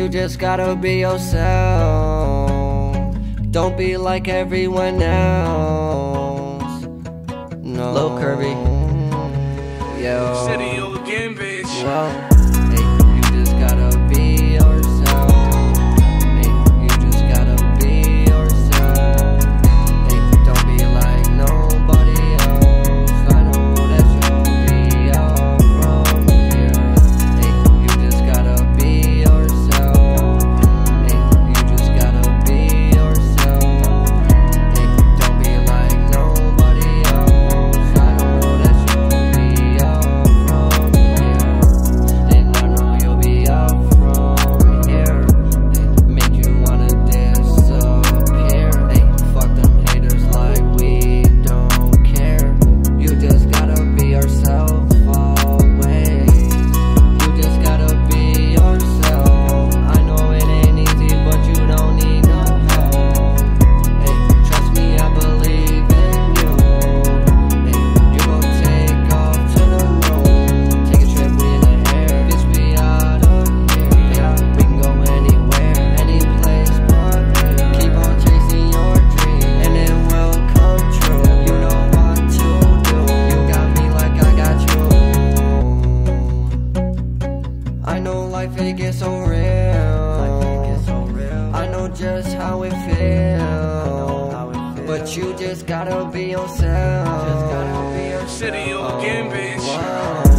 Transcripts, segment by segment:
You just gotta be yourself. Don't be like everyone else. No. Lil Kurby. Yo. City again, bitch. Yo. get so real. I know just how it feels. But you just gotta be yourself. City of game, oh, bitch.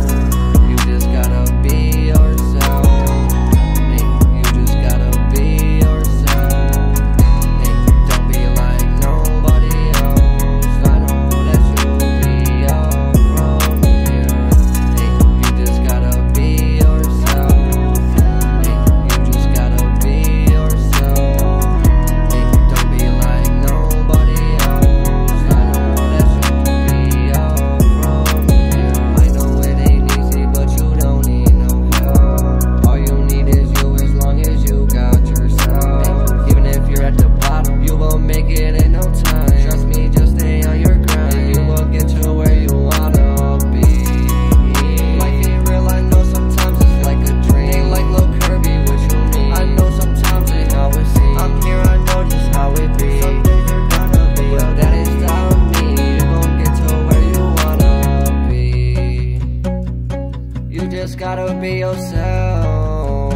gotta be yourself.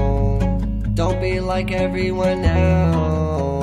Don't be like everyone else.